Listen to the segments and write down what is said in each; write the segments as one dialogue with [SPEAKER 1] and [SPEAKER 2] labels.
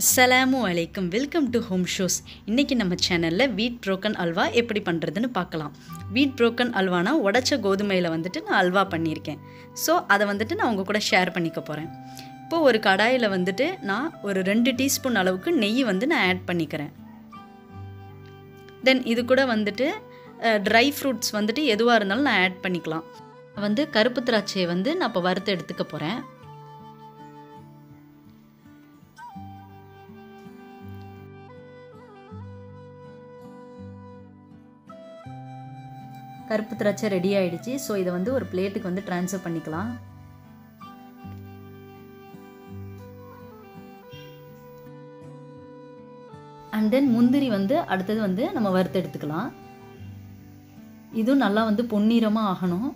[SPEAKER 1] அஸ்ஸலாமு அலைக்கும். Welcome to home shows இன்றைக்கி நம்ம சேனலில் வீட் ப்ரோக்கன் அல்வா எப்படி பண்ணுறதுன்னு பார்க்கலாம். வீட் ப்ரோக்கன் அல்வானா உடச்ச கோதுமையில் வந்துட்டு நான் அல்வா பண்ணியிருக்கேன். ஸோ அதை வந்துட்டு நான் உங்கள் கூட ஷேர் பண்ணிக்க போகிறேன் இப்போது ஒரு கடாயில் வந்துட்டு நான் ஒரு ரெண்டு டீஸ்பூன் அளவுக்கு நெய் வந்து நான் ஆட் பண்ணிக்கிறேன். தென் இது கூட வந்துட்டு ட்ரை ஃப்ரூட்ஸ் வந்துட்டு எதுவாக இருந்தாலும் நான் ஆட் பண்ணிக்கலாம். வந்து கருப்பு திராட்சையை வந்து நான் இப்போ வறுத்து எடுத்துக்க போகிறேன் கருப்பு திராட்சை ரெடி ஆயிடுச்சு. ஸோ இதை வந்து ஒரு பிளேட்டுக்கு வந்து ட்ரான்ஸ்ஃபர் பண்ணிக்கலாம். அண்ட் தென் முந்திரி வந்து அடுத்தது வந்து நம்ம வறுத்து எடுத்துக்கலாம். இதுவும் நல்லா வந்து பொன்னிறமாக ஆகணும்.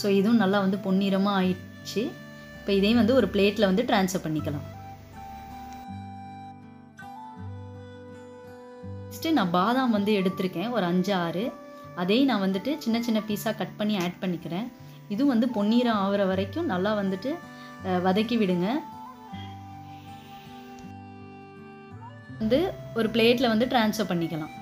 [SPEAKER 1] ஸோ இதுவும் நல்லா வந்து பொன்னிறமாக ஆயிடுச்சு. இப்போ இதையும் வந்து ஒரு பிளேட்டில் வந்து ட்ரான்ஸ்ஃபர் பண்ணிக்கலாம். நான் பாதாம் வந்து எடுத்திருக்கேன் ஒரு அஞ்சு ஆறு அதையும் நான் வந்துட்டு சின்ன சின்ன பீஸாக கட் பண்ணி ஆட் பண்ணிக்கிறேன். இதுவும் வந்து பொன்னீரம் ஆகிற வரைக்கும் நல்லா வந்துட்டு வதக்கி விடுங்க. வந்து ஒரு பிளேட்டில் வந்து ட்ரான்ஸ்ஃபர் பண்ணிக்கலாம்.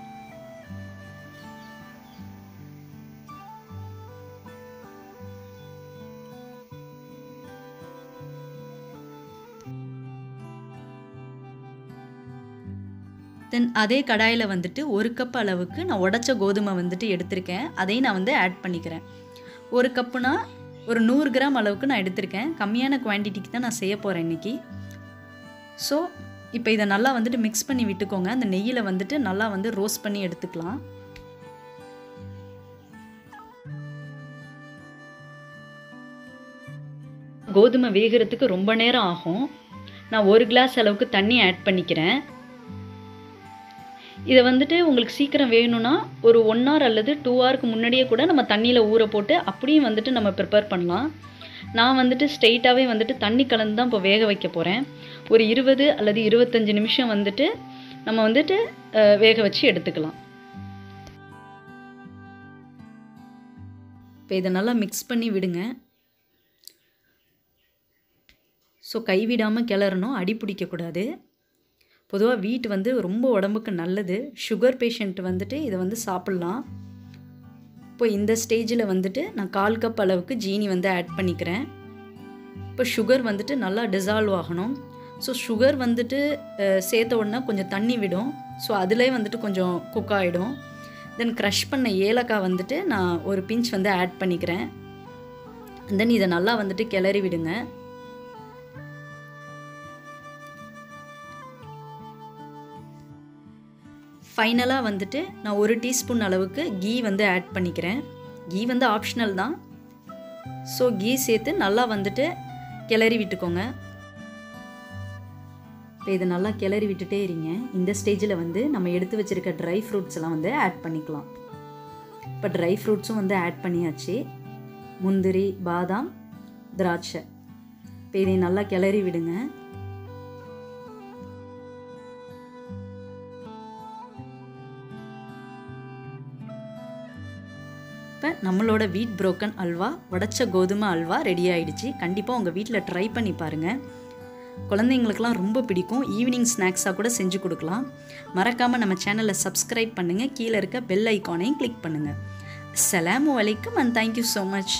[SPEAKER 1] தென் அதே கடாயில் வந்துட்டு ஒரு கப் அளவுக்கு நான் உடச்ச கோதுமை வந்துட்டு எடுத்திருக்கேன். அதையும் நான் வந்து ஆட் பண்ணிக்கிறேன். ஒரு கப்புனா ஒரு நூறு கிராம் அளவுக்கு நான் எடுத்திருக்கேன். கம்மியான குவான்டிட்டிக்கு தான் நான் செய்ய போகிறேன் இன்றைக்கி ஸோ இப்போ இதை நல்லா வந்துட்டு மிக்ஸ் பண்ணி விட்டுக்கோங்க. அந்த நெய்யில் வந்துட்டு நல்லா வந்து ரோஸ்ட் பண்ணி எடுத்துக்கலாம். கோதுமை வேகிறதுக்கு ரொம்ப நேரம் ஆகும். நான் ஒரு கிளாஸ் அளவுக்கு தண்ணி ஆட் பண்ணிக்கிறேன். இதை வந்துட்டு உங்களுக்கு சீக்கிரம் வேணும்னா ஒரு ஒன் ஹவர் அல்லது டூ ஹவருக்கு முன்னாடியே கூட நம்ம தண்ணியில் ஊற போட்டு அப்படியும் வந்துட்டு நம்ம ப்ரிப்பேர் பண்ணலாம். நான் வந்துட்டு ஸ்ட்ரெயிட்டாகவே வந்துட்டு தண்ணி கலந்து தான் இப்போ வேக வைக்க போகிறேன் ஒரு இருபது அல்லது இருபத்தஞ்சி நிமிஷம் வந்துட்டு நம்ம வந்துட்டு வேக வச்சு எடுத்துக்கலாம். இப்போ இதை நல்லா மிக்ஸ் பண்ணி விடுங்க. ஸோ கைவிடாமல் கிளறணும் அடி பிடிக்கக்கூடாது. பொதுவாக வீட் வந்து ரொம்ப உடம்புக்கு நல்லது. சுகர் பேஷண்ட் வந்துட்டு இதை வந்து சாப்பிட்லாம். இப்போ இந்த ஸ்டேஜில் வந்துட்டு நான் கால் கப் அளவுக்கு ஜீனி வந்து ஆட் பண்ணிக்கிறேன். இப்போ சுகர் வந்துட்டு நல்லா டிசால்வ் ஆகணும். ஸோ சுகர் வந்துட்டு சேர்த்த உடனே கொஞ்சம் தண்ணி விடும். ஸோ அதிலே வந்துட்டு கொஞ்சம் குக் ஆகிடும் தென் க்ரஷ் பண்ண ஏலக்காய் வந்துட்டு நான் ஒரு பிஞ்ச் வந்து ஆட் பண்ணிக்கிறேன். தென் இதை நல்லா வந்துட்டு கிளறி விடுங்க. ஃபைனலாக வந்துட்டு நான் ஒரு டீஸ்பூன் அளவுக்கு கீ வந்து ஆட் பண்ணிக்கிறேன். கீ வந்து ஆப்ஷனல் தான். ஸோ கீ சேர்த்து நல்லா வந்துட்டு கிளறி விட்டுக்கோங்க. இப்போ இதை நல்லா கிளறி விட்டுட்டே இருங்க. இந்த ஸ்டேஜில் வந்து நம்ம எடுத்து வச்சுருக்க ட்ரை ஃப்ரூட்ஸ் எல்லாம் வந்து ஆட் பண்ணிக்கலாம். இப்போ ட்ரை ஃப்ரூட்ஸும் வந்து ஆட் பண்ணியாச்சு. முந்திரி பாதாம் திராட்சை. இப்போ இதை நல்லா கிளறி விடுங்க. இப்போ நம்மளோட வீட் புரோக்கன் அல்வா உடச்ச கோதுமை அல்வா ரெடி ஆகிடுச்சி கண்டிப்பாக உங்கள் வீட்டில் ட்ரை பண்ணி பாருங்கள் குழந்தைங்களுக்கெல்லாம் ரொம்ப பிடிக்கும். ஈவினிங் ஸ்நாக்ஸாக கூட செஞ்சு கொடுக்கலாம். மறக்காமல் நம்ம சேனலை சப்ஸ்கிரைப் பண்ணுங்கள் கீழே இருக்க பெல் ஐக்கானையும் கிளிக் பண்ணுங்கள் சலாமு வலைக்கும் அண்ட் தேங்க்யூ ஸோ மச்